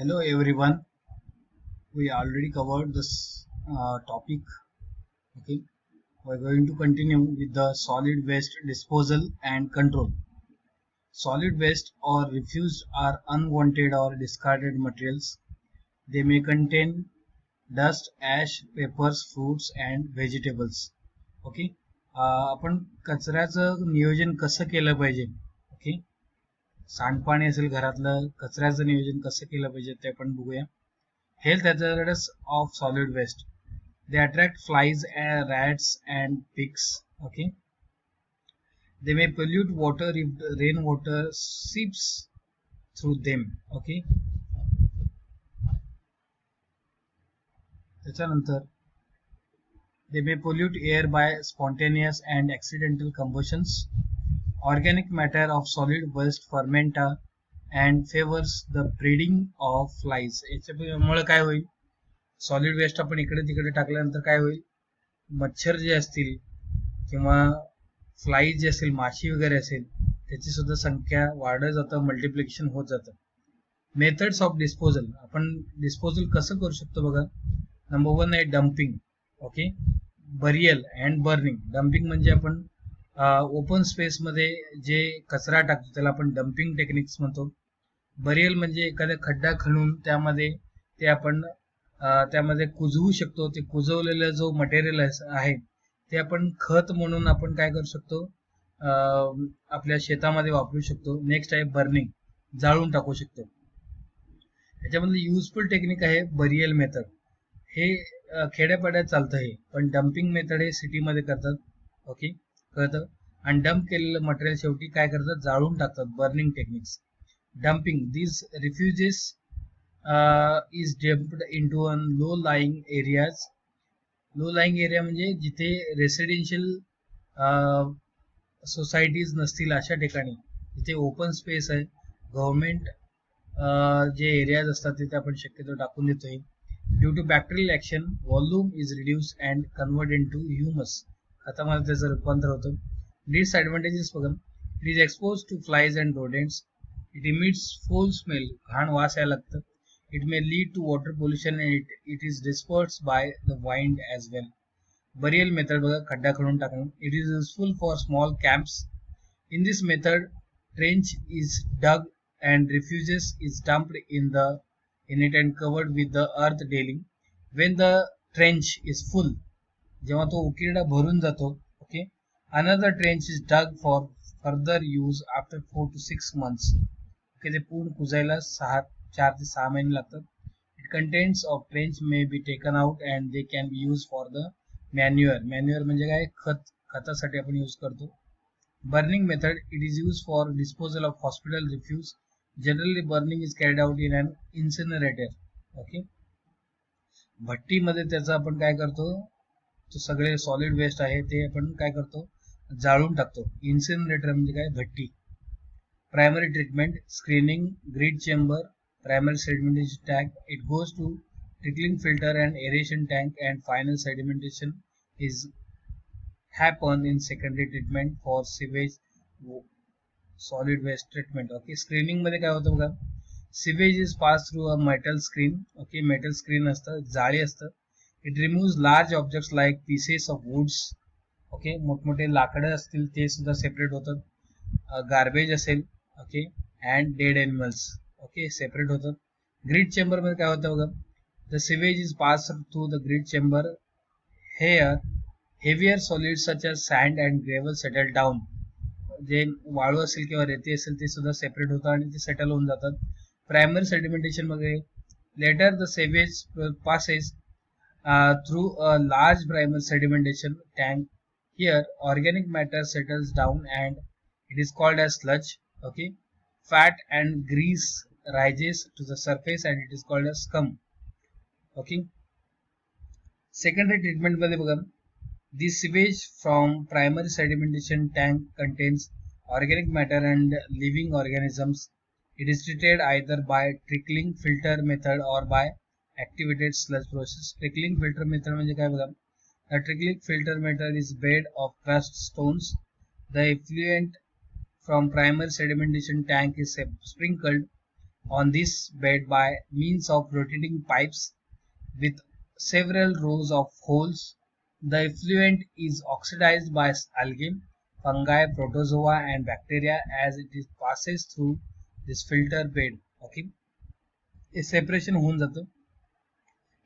Hello everyone. We already covered this uh, topic. Okay. We're going to continue with the solid waste disposal and control. Solid waste or refuse are unwanted or discarded materials. They may contain dust, ash, papers, fruits and vegetables. Okay आपण कचऱ्याचं नियोजन कसं केलं पाहिजे okay सांडपाणी असेल घरातलं कचऱ्याचं नियोजन कसं केलं पाहिजे ते आपण बघूया. Health hazards of solid waste they attract flies rats and pigs okay they may pollute water if rain water seeps through them okay त्याच्यानंतर they may pollute air by spontaneous and accidental combustions. Organic matter of solid waste fermenta and favors the breeding of flies याच्यामुळे काय होईल? Solid waste आपण इकडे तिकडे टाकल्यानंतर काय होईल? मच्छर जे असतील किंवा फ्लाईज जे असतील माशी वगैरे असेल त्याची सुद्धा संख्या वाढत जातं मल्टिप्लिकेशन होत जातं. Methods of disposal. आपण डिस्पोजल कसं करू शकतो बघा? नंबर वन आहे dumping okay burial and burning. Dumping म्हणजे आपण ओपन स्पेस मध्ये जे कचरा टाकतो त्याला आपण डम्पिंग टेक्निक्स म्हणतो. बरियल म्हणजे एखादा खड्डा खणून त्यामध्ये ते आपण त्यामध्ये कुजवू शकतो. ते कुजवलेलं जो मटेरियल आहे ते आपण खत म्हणून आपण काय करू शकतो? आपल्या शेतामध्ये वापरू शकतो. नेक्स्ट आहे बर्निंग जाळून टाकू शकतो. याच्यामधलं युजफुल टेक्निक आहे बरियल मेथड हे खेड्यापाड्यात चालतं हे पण डम्पिंग मेथड हे सिटीमध्ये करतात. ओके कळतं? आणि डंप केलेलं मटेरियल शेवटी काय करतात जाळून टाकतात burning techniques dumping this refuses is dumped into an low lying areas low lying area म्हणजे जिथे रेसिडेन्शियल सोसायटीज uh, नसतील अशा ठिकाणी. जिथे ओपन स्पेस आहे. गव्हर्नमेंट uh, जे एरियाज असतात तिथे आपण शक्यतो टाकून देतोय. Due to bacterial action volume is reduce and convert into humus खतामध्ये त्याचं रूपांतर होतं डिसएडव्हान्टेजेस बघा it is expose to flies and rodents it emits full smell घाण वास यायला लागतं it may lead to water pollution and it it is disperse by the wind as well burial method बघा खड्डा खडून टाकणं it is useful for small camps in this method trench is dug and refuses is dumped in the in it and covered with the earth daily when the trench is full जेव्हा तो उकिरडा भरून जातो okay another trench is dug for further use after four to six months okay ते पूर्ण कुजायला सहा चार ते सहा महिने लागतात. It contents of trench may be taken out and they can be use for the manure manure म्हणजे काय? खत. खतासाठी आपण यूज करतो. Burning method it is use for disposal of hospital refuse generally burning is carried out in an incinerator okay भट्टीमध्ये त्याचा आपण काय करतो? सगळे सॉलिड वेस्ट आहे ते आपण काय करतो? जाळून टाकतो. इन्सिनरेटर म्हणजे काय? भट्टी. Primary treatment screening grid chamber primary sedimentation tank it goes to trickling filter and aeration tank and final sedimentation is happen in secondary treatment for sewage solid waste treatment okay स्क्रीनिंगमध्ये काय होतं बघा? Sewage is pass through a metal screen okay metal screen असतं जाळी असतं. It remove large objects like pieces of woods okay मोठमोठे लाकडं असतील ते सुद्धा सेपरेट होतात. गार्बेज असेल okay and dead animals okay separate होतात. ग्रीड चेंबरमध्ये काय होतं बघा? The sewage is pass through the grid chamber here heavier solid such as sand and gravel settle down जे वाळू असेल किंवा रेती असेल ते सुद्धा सेपरेट होतं आणि ते सेटल होऊन जातात. Primary सेडिमेंटेशनमध्ये later the sewage passes through a large primary sedimentation tank here organic matter settles down and it is called as sludge okay fat and grease rises to the surface and it is called as scum okay secondary treatment मध्ये बघा this sewage from primary sedimentation tank contains organic matter and living organisms it is treated either by trickling filter method or by activated sludge process trickling filter method म्हणजे काय बघा the trickling filter method is made of crushed stones the effluent from primary sedimentation tank is sprinkled on this bed by means of rotating pipes with several rows of holes. The effluent is oxidized by algae, fungi, protozoa and bacteria as it is passes through this filter bed. Okay. A separation होऊन जातं.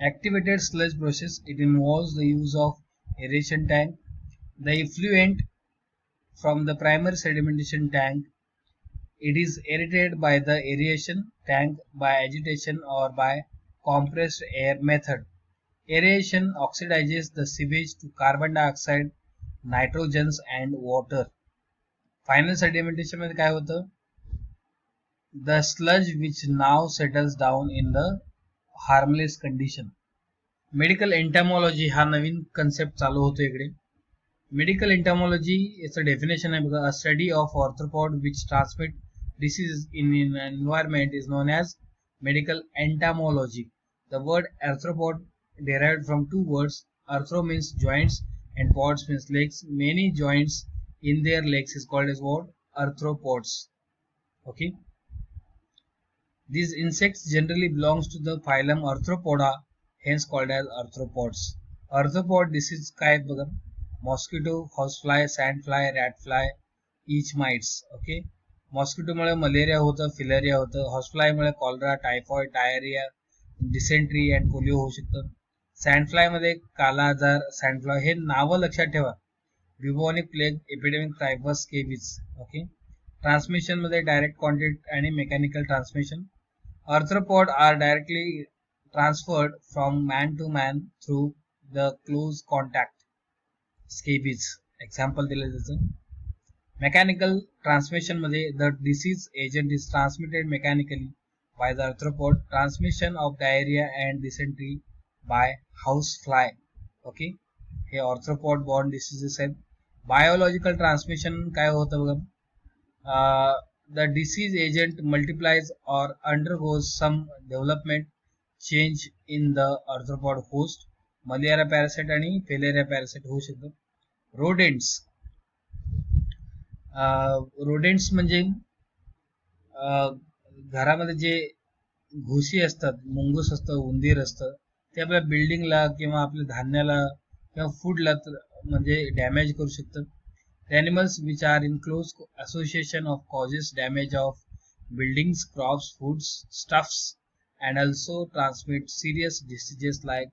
Activated sludge process. It involves the use of aeration tank. The effluent from the primary sedimentation tank it is aerated by the aeration tank by agitation or by compressed air method. Aeration oxidizes the sewage to carbon dioxide, nitrogens and water. Final sedimentation मध्ये काय होतं the sludge which now settles down in the harmless condition. Medical एंटॅमॉलॉजी हा नवीन concept चालू होतो इकडे medical एंटॅमॉलॉजी याचं definition आहे बघा a study of arthropod which transmit diseases in an environment is known as medical entomology. The word arthropod derived from two words. Arthro means joints and pods means legs. Many joints in their legs is called as what? Arthropods. Okay. These insects generally belongs to the phylum Arthropoda, hence called as arthropods. Arthropod disease काय बघा mosquito, housefly, sandfly, ratfly, each mites. Okay. मॉस्किटोमुळे malaria होतं filaria होतं हॉस्फ्लायमुळे cholera typhoid diarrhoea dysentery and polio होऊ शकतं सँडफ्लायमध्ये काला आजार सँडफ्लाय हे नावं लक्षात ठेवा bubonic plague epidemic typhus rabies okay ट्रान्समिशनमध्ये direct contact आणि mechanical transmission arthropod are directly transferred from man to man through the close contact scabies example दिलं त्याचं मेकॅनिकल ट्रान्समिशन मध्ये the disease agent is transmitted mechanically by the arthropod transmission of diarrhoea and dysentery by house fly okay हे ऑर्थ्रोपॉड born diseases आहेत biological transmission काय होतं बघा The disease agent multiplies or undergoes some development change in the arthropod host malaria parasite आणि filaria parasite होऊ शकतं rodents rodents म्हणजे uh, घरामध्ये जे घुशी असतात मुंगूस असतं उंदीर असतं ते आपल्या बिल्डिंगला किंवा आपल्या धान्याला किंवा फूडला म्हणजे डॅमेज करू The animals which are in close association of causes damage of buildings crops foods stuffs and also transmit serious diseases like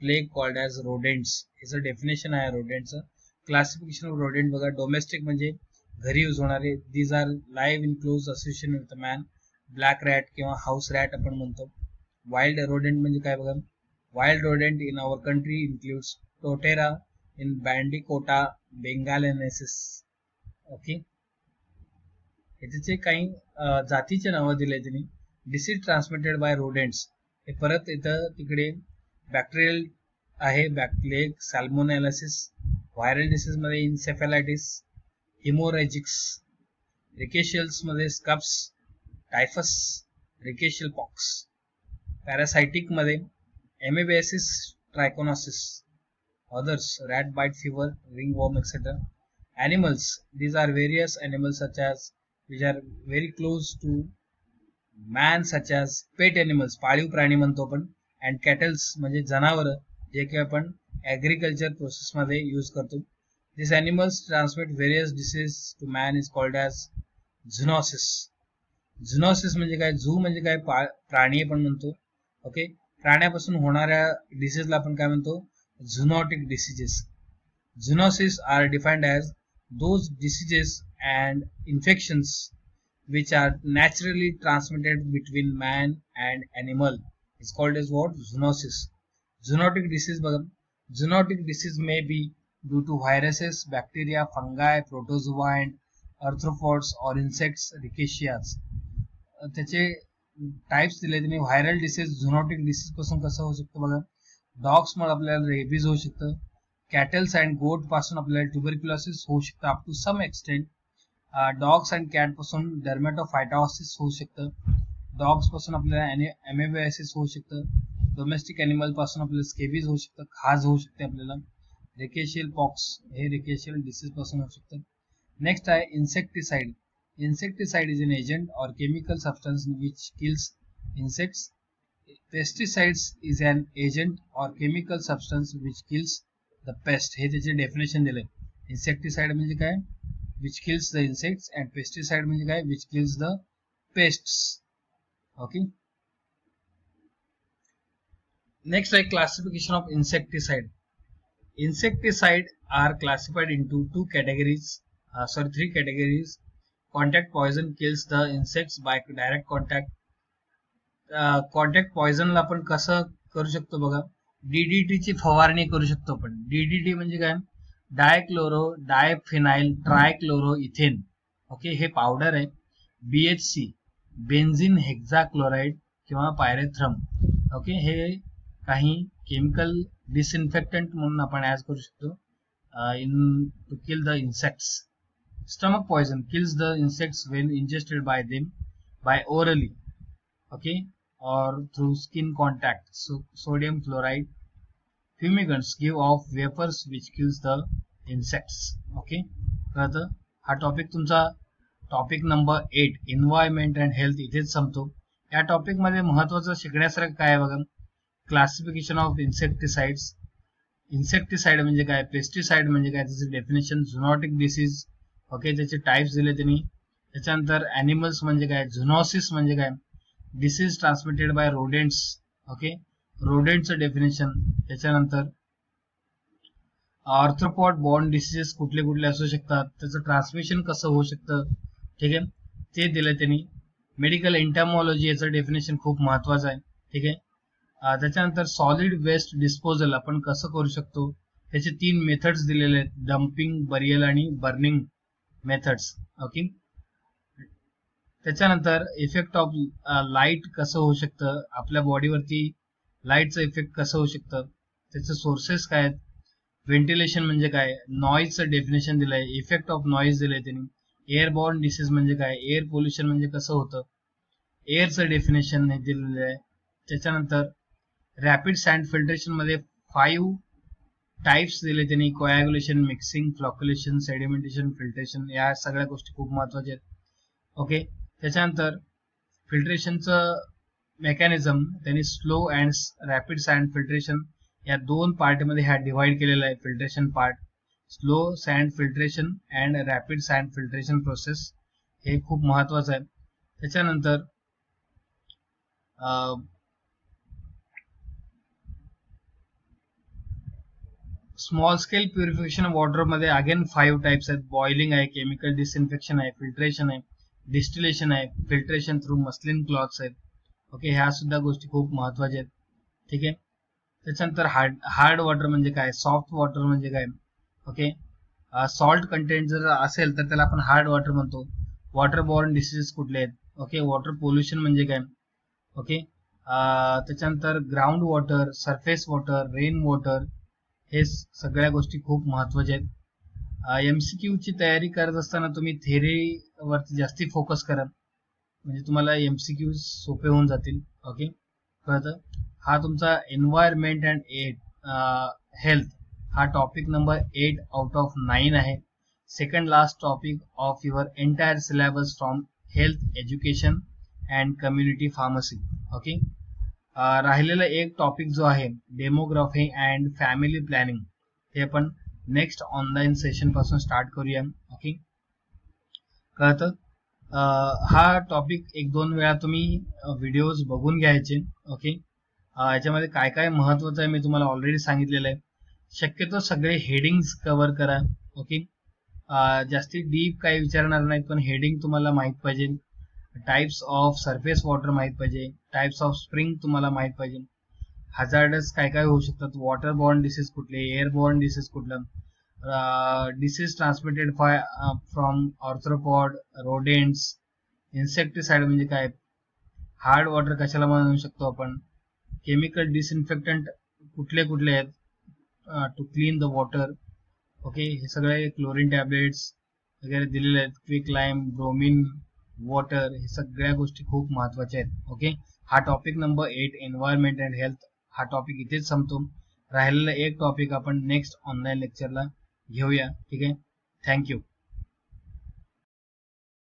plague called as rodents ह्याचं डेफिनेशन आहे रोडेंटचं क्लासिफिकेशन ऑफ रोडेंट बघा डोमेस्टिक म्हणजे घरी use होणारे. These are live in close association with man black rat किंवा house rat आपण म्हणतो. वाईल्ड रोडेंट म्हणजे काय बघा? Wild rodent in our country includes Tatera in Bandicota bengalensis okay त्याचे काही जातीचे नावं दिले त्यांनी. डिसीज ट्रान्समिटेड बाय रोडेंट्स हे परत इथं तिकडे बॅक्टेरियल आहे बॅक्लेग सॅल्मोनेलासिस व्हायरल डिसीजमध्ये इन्सेफेलायटिस हिमोरेजिक्स रिकेशियल्समध्ये scrub typhus rickettsial pox पॅरासायटिकमध्ये amoebiasis trichinosis others rat bite fever ringworm etc animals these are various animals such as which are very close to man such as pet animals पाळीव प्राणी म्हणतो आपण and cattles म्हणजे जनावर जे की आपण agriculture process मध्ये यूज करतो These animals transmit various diseases to man is called as zoonosis zoonosis म्हणजे काय झू म्हणजे काय प्राणी आपण म्हणतो ओके प्राण्यापासून होणाऱ्या डिसीजला आपण काय म्हणतो Zoonotic diseases zoonosis are defined as those diseases and infections which are naturally transmitted between man and animal is called as what zoonosis zoonotic disease zoonotic disease may be due to viruses, bacteria, fungi, protozoa and arthropods or insects, rickettsia. त्याचे types दिले त्यांनी viral disease झोनॉटिक disease पासून कसं होऊ शकतं बघा dogs मुळे आपल्याला रेबीज होऊ शकतं. कॅटल्स अँड गोटपासून आपल्याला ट्युबरक्युलॉसिस होऊ शकतं up to some extent dogs and कॅटपासून dermatophytosis होऊ शकतं. डॉग्सपासून आपल्याला एमेबेसिस होऊ शकतं. डोमेस्टिक अॅनिमलपासून आपल्याला स्केबीज होऊ शकतं खाज होऊ शकते आपल्याला. रेकेशियल पॉक्स हे रिकेशियल डिसीजपासून होऊ शकतं. नेक्स्ट आहे insecticide insecticide is an agent or chemical substance which kills insects. pesticides is an agent or chemical substance which kills the pest हे त्याचे डेफिनेशन दिले इन्सेक्टिसाइड म्हणजे काय which kills the insects and pesticide म्हणजे काय which kills the pests okay next आहे classification of insecticide insecticide are classified into two categories uh, sorry three categories contact poison kills the insects by direct contact contact पॉइझनला आपण कसं करू शकतो बघा? DDT ची फवारणी करू शकतो आपण. डीडीटी म्हणजे काय? Dichloro diphenyl trichloro ethane. Okay हे पावडर आहे. बीएचसी बेन्झिन हेक्झाक्लोराइड किंवा पायरेथ्रम ओके हे काही केमिकल डिसइन्फेक्टंट म्हणून आपण ॲज करू शकतो. Into kill the insects stomach poison kills the insects when ingested by them by orally okay or through skin contact. So sodium chloride Fumigants give off vapors which kills the insects. Okay. कळतं हा topic तुमचा topic number eight environment and health इथेच संपतो. या टॉपिकमध्ये महत्वाचं शिकण्यासारखं काय आहे बघा? क्लासिफिकेशन ऑफ इन्सेक्टिसाइड्स इन्सेक्टिसाइड म्हणजे काय? पेस्टिसाइड म्हणजे काय? त्याचे डेफिनेशन झुनॉटिक डिसीज ओके त्याचे टाइप्स दिले त्यांनी. त्याच्यानंतर अॅनिमल्स म्हणजे काय? झुनॉसिस म्हणजे काय? Disease transmitted by rodents okay रोडेंटचं definition त्याच्यानंतर ऑर्थ्रोपॉड बॉन्ड डिसीजेस कुठले कुठले असू शकतात त्याचं ट्रान्समिशन कसं होऊ शकतं ठीक आहे? ते दिलं त्यांनी. मेडिकल एंटामॉलॉजी याचं डेफिनेशन खूप महत्वाचं आहे ठीक आहे? त्याच्यानंतर सॉलिड वेस्ट डिस्पोजल आपण कसं करू शकतो? त्याचे तीन मेथड्स दिलेले आहेत. डम्पिंग बरियल आणि बर्निंग मेथड्स ओके त्याच्यानंतर इफेक्ट ऑफ लाइट कसं होऊ शकतं? आपल्या बॉडीवरती लाईटचं इफेक्ट कसं होऊ शकतं? त्याचे सोर्सेस काय आहेत? व्हेंटिलेशन म्हणजे काय? नॉईजचं डेफिनेशन दिलंय. इफेक्ट ऑफ नॉईज दिलंय त्यांनी. एअरबॉर्न डिसीज म्हणजे काय? एअर पोल्युशन म्हणजे कसं होतं? एअरचं डेफिनेशन हे दिलेलं आहे. त्याच्यानंतर रॅपिड सँड फिल्ट्रेशनमध्ये फाईव्ह टाइप्स दिले त्यांनी. Coagulation mixing flocculation sedimentation filtration या सगळ्या गोष्टी खूप महत्त्वाच्या आहेत. ओके त्याच्यानंतर फिल्ट्रेशनचं मेकॅनिझम त्यांनी slow and rapid sand filtration या दोन पार्टमध्ये ह्या डिवाइड केलेला आहे filtration part slow sand filtration and rapid sand filtration process हे खूप महत्वाचं आहे. त्याच्यानंतर स्मॉल स्केल प्युरिफिकेशन वॉटरमध्ये अगेन फाईव्ह टाइप्स आहेत. बॉइलिंग आहे केमिकल डिसइन्फेक्शन आहे फिल्ट्रेशन आहे. डिस्टिलेशन आहे फिल्ट्रेशन थ्रू मस्लिन क्लॉथ्स आहेत. ओके ह्या सुद्धा गोष्टी खूप महत्त्वाच्या आहेत. ठीक आहे? त्याच्यानंतर हार्ड हार्ड वॉटर म्हणजे काय? सॉफ्ट वॉटर म्हणजे काय? ओके सॉल्ट कंटेंट जर असेल तर त्याला आपण हार्ड वॉटर म्हणतो. वॉटर बॉर्न डिसीजेस कुठले आहेत? ओके वॉटर पोल्युशन म्हणजे काय? ओके त्याच्यानंतर ground water surface water rain water हे सगळ्या गोष्टी खूप महत्त्वाच्या आहेत. एमसीक्यू ची तयारी करत असताना तुम्ही थेरी वरती जास्ती फोकस कराल. म्हणजे तुम्हाला एमसीक्यू सोपे होऊन जातील ओके कळतं हा तुमचा एन्व्हायरमेंट अँड एट हेल्थ हा topic number eight out of nine आहे. Second last topic of your entire syllabus from health education and community pharmacy okay राहिलेला एक टॉपिक जो आहे डेमोग्राफी अँड फॅमिली प्लॅनिंग हे पण नेक्स्ट ऑनलाईन सेशनपासून start करूया ओके कळतं? हा टॉपिक एक दोन वेळा तुम्ही व्हिडिओज बघून घ्यायचे. ओके याच्यामध्ये काय काय महत्वाचं आहे मी तुम्हाला ऑलरेडी सांगितलेलं आहे. शक्यतो सगळे हेडिंग्स कव्हर करा. ओके जास्ती डीप काही विचारणार नाहीत पण हेडिंग तुम्हाला माहीत पाहिजे. टाइप्स ऑफ सरफेस वॉटर माहीत पाहिजे. टाइप्स ऑफ स्प्रिंग तुम्हाला माहीत पाहिजे. हजार्डस काय काय होऊ शकतात? वॉटर बॉर्न डिसीज कुठले? एअर बॉर्न डिसीज कुठलं? Disease transmitted by from arthropod rodents insecticide म्हणजे काय? हार्ड वॉटर कशाला म्हणू शकतो आपण? केमिकल डिसइन्फेक्टंट कुठले कुठले आहेत? To clean the water okay हे सगळे क्लोरीन टॅबलेट्स वगैरे दिलेले आहेत. क्विक लाईम ब्रोमिन वॉटर हे सगळ्या गोष्टी खूप महत्त्वाच्या आहेत. ओके हा topic number eight environment and health हा टॉपिक इथेच संपतो. राहिलेला एक टॉपिक आपण नेक्स्ट ऑनलाईन लेक्चरला घेऊया. ठीक आहे? थँक्यू